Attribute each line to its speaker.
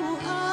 Speaker 1: 不怕。